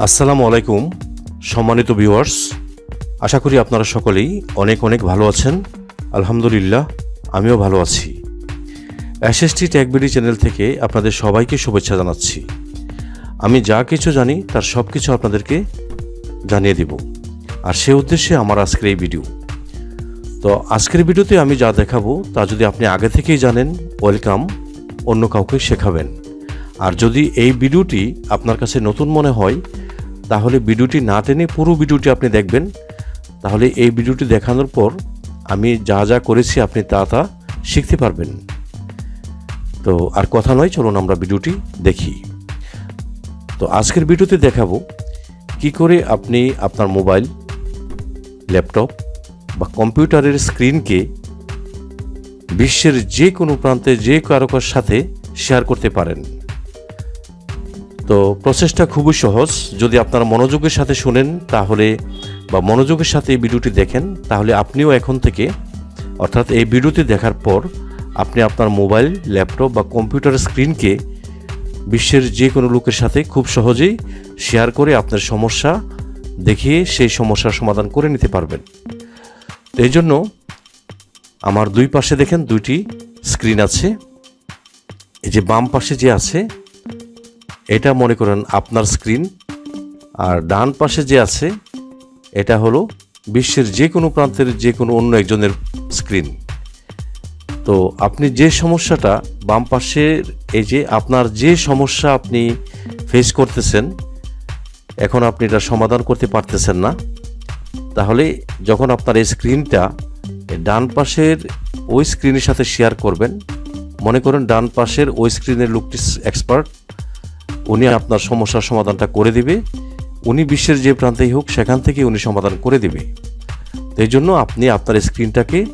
আসসালামু আলাইকুম, সম্মানিত ভিউয়ার্স। আশা করি আপনারা সকলেই অনেক অনেক ভালো আছেন। আলহামদুলিল্লাহ, আমিও ভালো আছি। এসএসটি ট্যাগবিডি চ্যানেল থেকে আপনাদের সবাইকে শুভেচ্ছা জানাচ্ছি। আমি যা কিছু জানি, তার সব কিছু আপনাদেরকে জানিয়ে দিব। আর সে উদ্দেশ্যে আমার আজকের এই ভিডিও। তো আজকের ভিডিওতে আমি যা দেখাবো, তা যদি আপনি আগে থেকেই জানেন, ওয়েলকাম, অন্য কাউকে শেখাবেন। আর যদি এই ভিডিওটি আপনার কাছে নতুন মনে হয় তাহলে ভিডিওটি না টেনে পুরো ভিডিওটি আপনি দেখবেন। তাহলে এই ভিডিওটি দেখানোর পর আমি যা যা করেছি আপনি তা তা শিখতে পারবেন। তো আর কথা নয়, চলুন আমরা ভিডিওটি দেখি। তো আজকের ভিডিওতে দেখাবো কি করে আপনি আপনার মোবাইল, ল্যাপটপ বা কম্পিউটারের স্ক্রিনকে বিশ্বের যে কোনো প্রান্তে যে কারোকার সাথে শেয়ার করতে পারেন। তো প্রসেসটা খুবই সহজ। যদি আপনারা মনোযোগের সাথে শুনেন তাহলে বা মনোযোগের সাথে এই ভিডিওটি দেখেন, তাহলে আপনিও এখন থেকে, অর্থাৎ এই ভিডিওটি দেখার পর আপনি আপনার মোবাইল, ল্যাপটপ বা কম্পিউটার স্ক্রিনকে বিশ্বের যে কোনো লোকের সাথে খুব সহজেই শেয়ার করে আপনার সমস্যা দেখিয়ে সেই সমস্যার সমাধান করে নিতে পারবেন। তো এই জন্য আমার দুই পাশে দেখেন দুইটি স্ক্রিন আছে। এই যে বাম পাশে যে আছে এটা মনে করেন আপনার স্ক্রিন আর ডান পাশে যে আছে, এটা হলো বিশ্বের যে কোনো প্রান্তের যে কোনো অন্য একজনের স্ক্রিন তো আপনি যে সমস্যাটা বাম পাশের, এই যে আপনার যে সমস্যা আপনি ফেস করতেছেন, এখন আপনি এটা সমাধান করতে পারতেছেন না। তাহলে যখন আপনার এই স্ক্রিনটা ডান পাশের ওই স্ক্রিনের সাথে শেয়ার করবেন, মনে করেন ডান পাশের ওই স্ক্রিনের লোকটি এক্সপার্ট উনি আপনার সমস্যার সমাধানটা করে দিবে। উনি বিশ্বের যে প্রান্তেই হোক, সেখান থেকে উনি সমাধান করে দিবে। এই জন্য আপনি আপনার স্ক্রিনটাকে,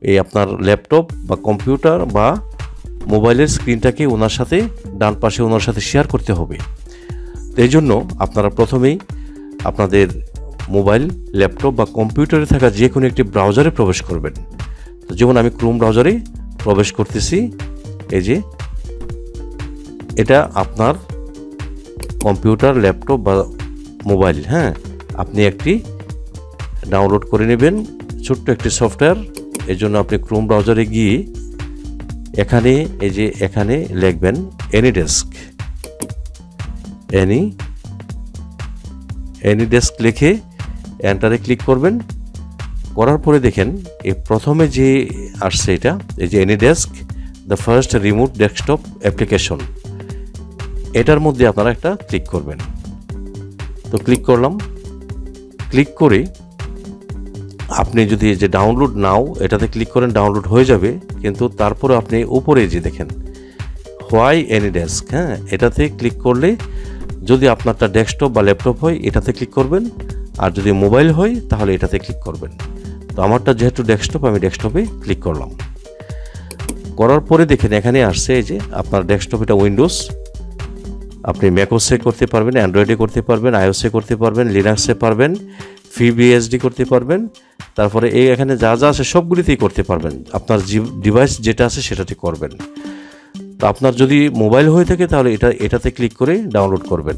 এই আপনার ল্যাপটপ বা কম্পিউটার বা মোবাইলের স্ক্রিনটাকে ওনার সাথে, ডান পাশে ওনার সাথে শেয়ার করতে হবে। এই জন্য আপনারা প্রথমেই আপনাদের মোবাইল, ল্যাপটপ বা কম্পিউটারে থাকা যে কোনো একটি ব্রাউজারে প্রবেশ করবেন। যেমন আমি ক্রোম ব্রাউজারে প্রবেশ করতেছি, এই যে, এটা আপনার কম্পিউটার, ল্যাপটপ বা মোবাইল হ্যাঁ? আপনি একটি ডাউনলোড করে নেবেন ছোট্ট একটি সফটওয়্যার। এর জন্য আপনি ক্রোম ব্রাউজারে গিয়ে এখানে, এই যে এখানে লিখবেন any desk any any desk লিখে এন্টারে ক্লিক করবেন। করার পরে দেখেন, এই প্রথমে যে আসছে এটা, এই যে any desk the first remote desktop application এটার মধ্যে আপনারা একটা ক্লিক করবেন। তো ক্লিক করলাম। ক্লিক করে আপনি যদি যে ডাউনলোড নাও, এটাতে ক্লিক করেন, ডাউনলোড হয়ে যাবে। কিন্তু তারপরে আপনি উপরে যে দেখেন, হোয়াই এনি ডেস্ক হ্যাঁ? এটাতে ক্লিক করলে যদি আপনারটা ডেস্কটপ বা ল্যাপটপ হয়, এটাতে ক্লিক করবেন। আর যদি মোবাইল হয়, তাহলে এটাতে ক্লিক করবেন। তো আমারটা যেহেতু ডেস্কটপ, আমি ডেস্কটপে ক্লিক করলাম। করার পরে দেখেন, এখানে আসছে এই যে আপনার ডেস্কটপ, এটা উইন্ডোজ। আপনি ম্যাকোসে করতে পারবেন অ্যান্ড্রয়েডে করতে পারবেন আইওসে করতে পারবেন লিনাক্সে পারবেন ফিবিএসডি করতে পারবেন, তারপরে এই এখানে যা যা আছে সবগুলিতেই করতে পারবেন। আপনার ডিভাইস যেটা আছে সেটাতে করবেন। তো আপনার যদি মোবাইল হয়ে থাকে তাহলে এটা, এটাতে ক্লিক করে ডাউনলোড করবেন।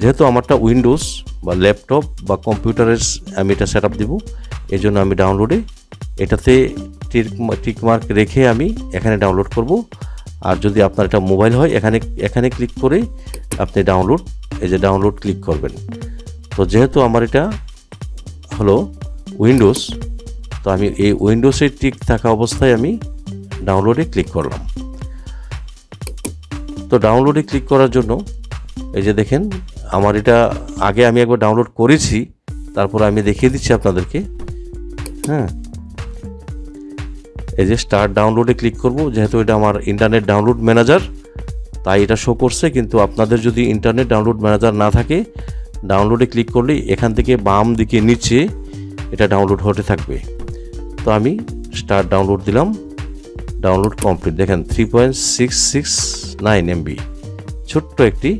যেহেতু আমারটা উইন্ডোজ বা ল্যাপটপ বা কম্পিউটারের আমি এটা সেট আপ দেবো, এই জন্য আমি ডাউনলোডে এটাতে টিক মার্ক রেখে আমি এখানে ডাউনলোড করব। আর যদি আপনার এটা মোবাইল হয়, এখানে এখানে ক্লিক করে আপনি ডাউনলোড এই যে ডাউনলোড ক্লিক করবেন। তো যেহেতু আমার এটা হলো উইন্ডোজ, তো আমি এই উইন্ডোজের টিক থাকা অবস্থায় আমি ডাউনলোডে ক্লিক করলাম। তো ডাউনলোডে ক্লিক করার জন্য এই যে দেখেন, আমার এটা আগে আমি একবার ডাউনলোড করেছি, তারপর আমি দেখিয়ে দিচ্ছি আপনাদেরকে। হ্যাঁ এই যে স্টার্ট ডাউনলোডে ক্লিক করব, যেহেতু এটা আমার ইন্টারনেট ডাউনলোড ম্যানেজার তাই এটা শো করছে, কিন্তু আপনাদের যদি ইন্টারনেট ডাউনলোড ম্যানেজার না থাকে ডাউনলোডে ক্লিক করলে এখান থেকে বাম দিকে নিচে এটা ডাউনলোড হতে থাকবে। তো আমি স্টার ডাউনলোড দিলাম ডাউনলোড কমপ্লিট দেখেন three point six six nine MB ছোট্ট একটি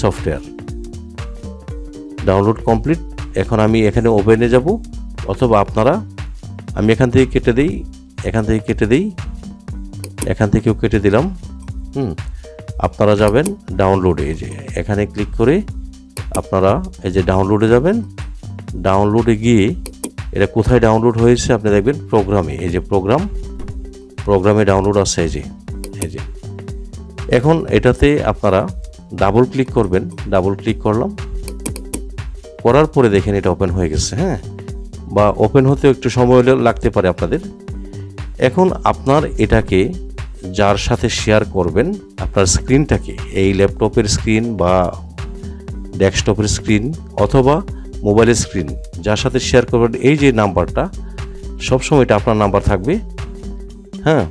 সফটওয়্যার ডাউনলোড কমপ্লিট এখন আমি এখানে ওপেনে যাব, অথবা আপনারা, আমি এখান থেকে কেটে দিই এখান থেকে কেটে দিই। এখান থেকেও কেটে দিলাম। হুম, আপনারা যাবেন ডাউনলোডে এই যে এখানে ক্লিক করে আপনারা এই যে ডাউনলোডে যাবেন। ডাউনলোডে গিয়ে এটা কোথায় ডাউনলোড হয়েছে আপনি দেখবেন প্রোগ্রামে এই যে প্রোগ্রাম প্রোগ্রামে ডাউনলোড আছে এই যে এই যে। এখন এটাতে আপনারা ডাবল ক্লিক করবেন ডাবল ক্লিক করলাম। করার পরে দেখেন এটা ওপেন হয়ে গেছে হ্যাঁ? বা ওপেন হতেও একটু সময় লাগতে পারে আপনাদের। এখন আপনার এটাকে যার সাথে শেয়ার করবেন, আপনার স্ক্রিনটাকে এই ল্যাপটপের স্ক্রিন বা ডেস্কটপের স্ক্রিন অথবা মোবাইলের স্ক্রিন যার সাথে শেয়ার করবেন, এই যে নাম্বারটা সবসময় এটা আপনার নাম্বার থাকবে। হ্যাঁ?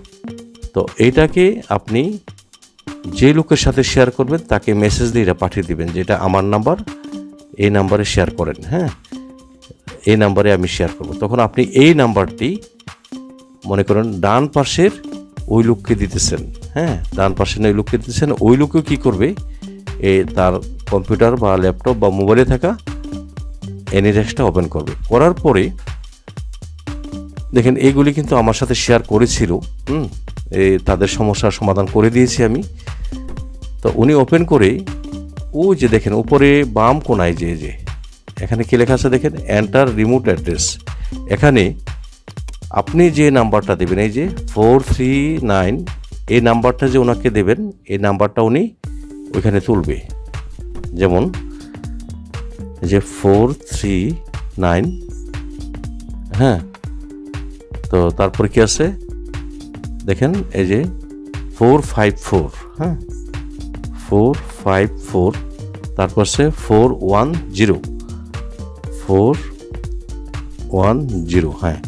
তো এইটাকে আপনি যে লোকের সাথে শেয়ার করবেন, তাকে মেসেজ দিয়ে এটা পাঠিয়ে দিবেন যেটা আমার নাম্বার এই নাম্বারে শেয়ার করেন হ্যাঁ? এই নাম্বারে আমি শেয়ার করব। তখন আপনি এই নাম্বারটি মনে করেন, ডান পাশের ওই লোককে দিতেছেন হ্যাঁ? ডান পাশের ওই লোককে দিতেছেন, ওই লোকও কী করবে? এ তার কম্পিউটার বা ল্যাপটপ বা মোবাইলে থাকা এনিডেক্সটা ওপেন করবে। করার পরে, দেখেন এইগুলি কিন্তু আমার সাথে শেয়ার করেছিল, হুম? এই তাদের সমস্যার সমাধান করে দিয়েছি আমি। তো উনি ওপেন করে, ও যে দেখেন, উপরে বাম কোনায় যে যে, এখানে কি লেখা আছে দেখেন? এন্টার রিমোট অ্যাড্রেস এখানে আপনি যে নাম্বারটা দেবেন, এই যে ফোর থ্রি নাইন এই নাম্বারটা যে ওনাকে দেবেন, এই নাম্বারটা উনি ওইখানে তুলবে। যেমন যে ফোর থ্রি নাইন হ্যাঁ তো তারপর কি আছে? দেখেন, এই যে ফোর ফাইভ ফোর হ্যাঁ ফোর ফাইভ ফোর তারপর সে four one zero four one zero হ্যাঁ।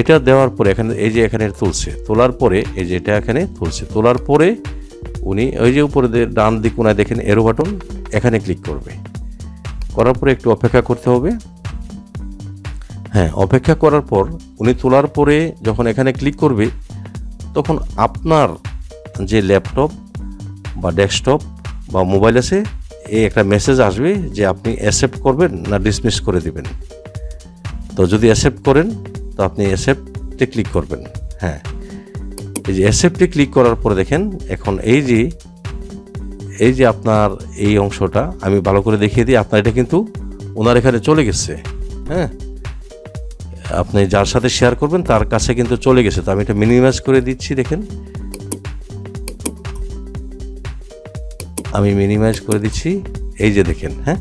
এটা দেওয়ার পরে এখানে, এই যে এখানে তুলছে, তোলার পরে এই যে এটা এখানে তুলছে, তোলার পরে উনি ওই যে উপরে ডান দিক কোনায় দেখেন এরো বাটন এখানে ক্লিক করবে। করার পরে একটু অপেক্ষা করতে হবে। হ্যাঁ অপেক্ষা করার পর উনি তোলার পরে যখন এখানে ক্লিক করবে, তখন আপনার যে ল্যাপটপ বা ডেস্কটপ বা মোবাইল আছে, এই একটা মেসেজ আসবে যে আপনি অ্যাকসেপ্ট করবেন না ডিসমিস করে দিবেন। তো যদি অ্যাকসেপ্ট করেন তো আপনি অ্যাকসেপ্টে ক্লিক করবেন। হ্যাঁ। এই যে অ্যাকসেপ্টে ক্লিক করার পরে দেখেন, এখন এই যে এই যে আপনার এই অংশটা, আমি ভালো করে দেখিয়ে দিই, আপনার এটা কিন্তু ওনার এখানে চলে গেছে। হ্যাঁ। আপনি যার সাথে শেয়ার করবেন, তার কাছে কিন্তু চলে গেছে। তো আমি এটা মিনিমাইজ করে দিচ্ছি, দেখেন। আমি মিনিমাইজ করে দিচ্ছি। এই যে দেখেন হ্যাঁ।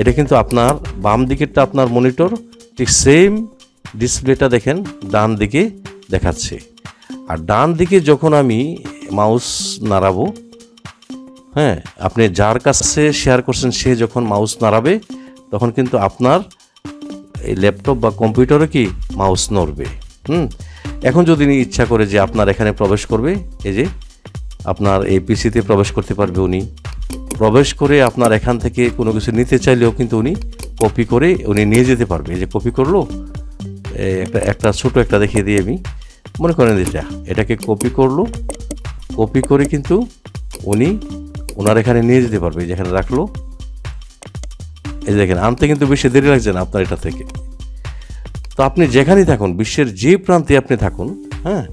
এটা কিন্তু আপনার বাম দিকেরটা আপনার মনিটর ঠিক সেম ডিসপ্লেটা দেখেন, ডান দিকে দেখাচ্ছে। আর ডান দিকে যখন আমি মাউস নাড়াবো হ্যাঁ আপনি যার কাছে শেয়ার করছেন, সে যখন মাউস নাড়াবে, তখন কিন্তু আপনার এই ল্যাপটপ বা কম্পিউটারে কি মাউস নড়বে। হুম, এখন যদি ইচ্ছা করে যে আপনার এখানে প্রবেশ করবে, এই যে আপনার এই পিসিতে প্রবেশ করতে পারবে উনি। প্রবেশ করে আপনার এখান থেকে কোনো কিছু নিতে চাইলেও কিন্তু উনি কপি করে উনি নিয়ে যেতে পারবে। এই যে কপি করল একটা একটা ছোটো একটা দেখিয়ে দিই আমি। মনে করেন এটা এটাকে কপি করল। কপি করে কিন্তু উনি ওনার এখানে নিয়ে যেতে পারবে যেখানে রাখল। এই দেখেন, আনতে কিন্তু বেশি দেরি লাগছে না আপনার এটা থেকে। তো আপনি যেখানেই থাকুন, বিশ্বের যে প্রান্তে আপনি থাকুন হ্যাঁ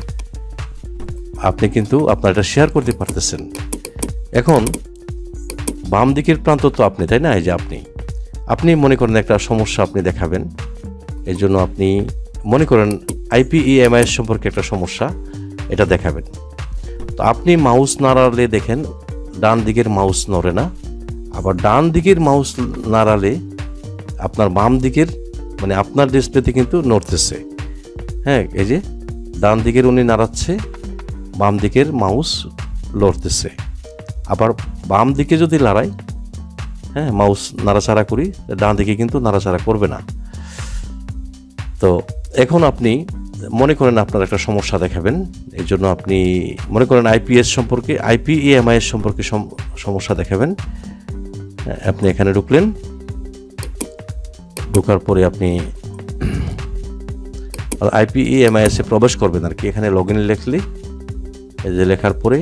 আপনি কিন্তু আপনার এটা শেয়ার করতে পারতেছেন। এখন বাম দিকের প্রান্ত তো আপনি, তাই না? এই যে আপনি। আপনি মনে করেন একটা সমস্যা আপনি দেখাবেন। এই জন্য আপনি মনে করেন আইপিইএমআইএস সম্পর্কে একটা সমস্যা, এটা দেখাবেন। তো আপনি মাউস নাড়ালে দেখেন, ডান দিকের মাউস নড়ে না। আবার ডান দিকের মাউস নাড়ালে আপনার বাম দিকের মানে আপনার ডিসপ্লেতে কিন্তু নড়তেছে। হ্যাঁ এই যে ডান দিকের উনি নাড়াচ্ছে, বাম দিকের মাউস লড়তেছে। আবার বাম দিকে যদি লড়াই হ্যাঁ মাউস নাড়াচাড়া করি, ডান দিকে কিন্তু নাড়াচাড়া করবে না। তো এখন আপনি মনে করেন আপনার একটা সমস্যা দেখাবেন। এই জন্য আপনি মনে করেন আইপিএস সম্পর্কে আইপিএমআইএস সম্পর্কে সমস্যা দেখাবেন। আপনি এখানে ঢুকলেন। ঢোকার পরে আপনি আইপিএমআইএসে প্রবেশ করবেন আর কি। এখানে লগ ইন লিখলে। এই যে লেখার পরে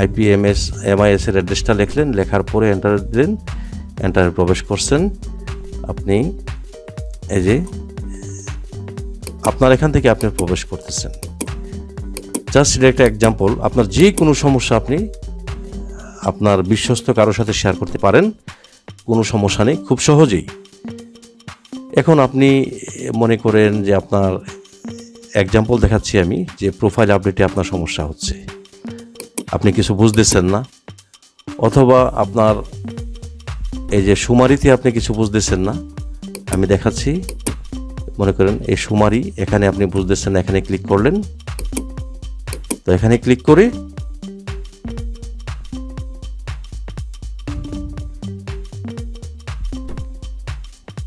আইপিএমএস এমআইএস এর অ্যাড্রেসটা লিখলেন। লেখার পরে এন্টার দিলেন। এন্টারে প্রবেশ করছেন। আপনি এই যে আপনার এখান থেকে আপনি প্রবেশ করতেছেন। জাস্ট এটা একটা এক্সাম্পল আপনার যে কোনো সমস্যা আপনি আপনার বিশ্বস্ত কারোর সাথে শেয়ার করতে পারেন। কোনো সমস্যা নেই, খুব সহজেই। এখন আপনি মনে করেন যে আপনার এক্সাম্পল দেখাচ্ছি আমি, যে প্রোফাইল আপডেটে আপনার সমস্যা হচ্ছে। আপনি কিছু বুঝতেছেন না, অথবা আপনার এই যে সুমারিতে আপনি কিছু বুঝতেছেন না, আমি দেখাচ্ছি। মনে করেন এই সুমারি, এখানে আপনি বুঝতেছেন এখানে ক্লিক করলেন। তো এখানে ক্লিক করে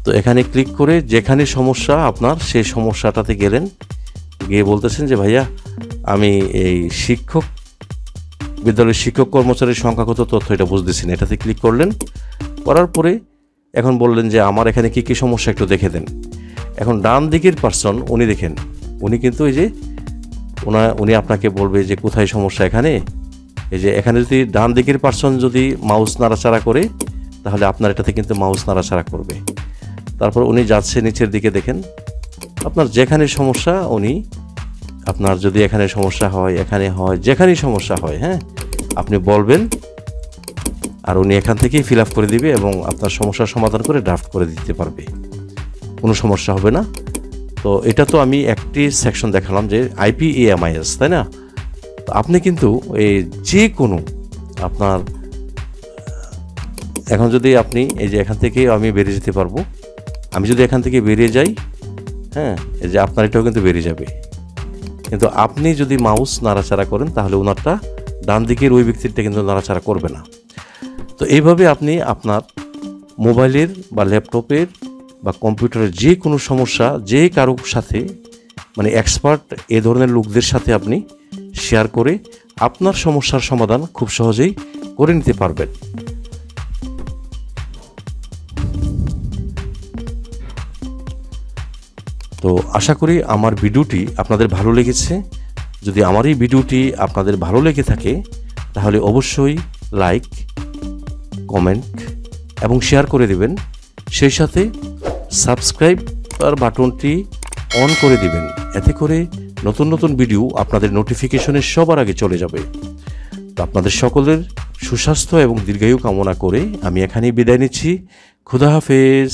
তো এখানে ক্লিক করে যেখানে সমস্যা আপনার, সেই সমস্যাটাতে গেলেন। গিয়ে বলতেছেন যে, ভাইয়া, আমি এই শিক্ষক, বিদ্যালয়ের শিক্ষক কর্মচারীর সংখ্যাগত তথ্য এটা বুঝতেছি না। এটাতে ক্লিক করলেন। করার পরে এখন বললেন যে, আমার এখানে কী কী সমস্যা একটু দেখে দেন। এখন ডান দিকের পার্সন উনি দেখেন। উনি কিন্তু এই যে ওনা উনি আপনাকে বলবে যে, কোথায় সমস্যা এখানে? এই যে, এখানে যদি ডান দিকের পার্সন যদি মাউস নাড়াচাড়া করে, তাহলে আপনার এটাতে কিন্তু মাউস নাড়াচাড়া করবে। তারপর উনি যাচ্ছে নিচের দিকে দেখেন। আপনার যেখানে সমস্যা, উনি আপনার যদি এখানে সমস্যা হয়, এখানে হয়, যেখানেই সমস্যা হয় হ্যাঁ আপনি বলবেন আর উনি এখান থেকেই ফিল করে দিবে এবং আপনার সমস্যার সমাধান করে ড্রাফট করে দিতে পারবে। কোনো সমস্যা হবে না। তো এটা তো আমি একটি সেকশন দেখালাম যে আইপি এএমআইএস তাই না? আপনি কিন্তু এই যে কোনো আপনার, এখন যদি আপনি এই যে এখান থেকে আমি বেরিয়ে যেতে পারব, আমি যদি এখান থেকে বেরিয়ে যাই হ্যাঁ এই যে আপনার এটাও কিন্তু বেরিয়ে যাবে। কিন্তু আপনি যদি মাউস নাড়াচাড়া করেন, তাহলে ওনারটা ডান দিকের ওই ব্যক্তিটা কিন্তু নাড়াচাড়া করবে না। তো এইভাবে আপনি আপনার মোবাইলের বা ল্যাপটপের বা কম্পিউটারের যে কোনো সমস্যা, যে কারোর সাথে মানে এক্সপার্ট এ ধরনের লোকদের সাথে আপনি শেয়ার করে আপনার সমস্যার সমাধান খুব সহজেই করে নিতে পারবেন। তো আশা করি আমার ভিডিওটি আপনাদের ভালো লেগেছে। যদি আমার এই ভিডিওটি আপনাদের ভালো লেগে থাকে, তাহলে অবশ্যই লাইক কমেন্ট এবং শেয়ার করে দেবেন। সেই সাথে সাবস্ক্রাইব বাটনটি অন করে দিবেন। এতে করে নতুন নতুন ভিডিও আপনাদের নোটিফিকেশনে সবার আগে চলে যাবে। তো আপনাদের সকলের সুস্বাস্থ্য এবং দীর্ঘায়ু কামনা করে আমি এখানেই বিদায় নিচ্ছি। খুদা হাফেজ।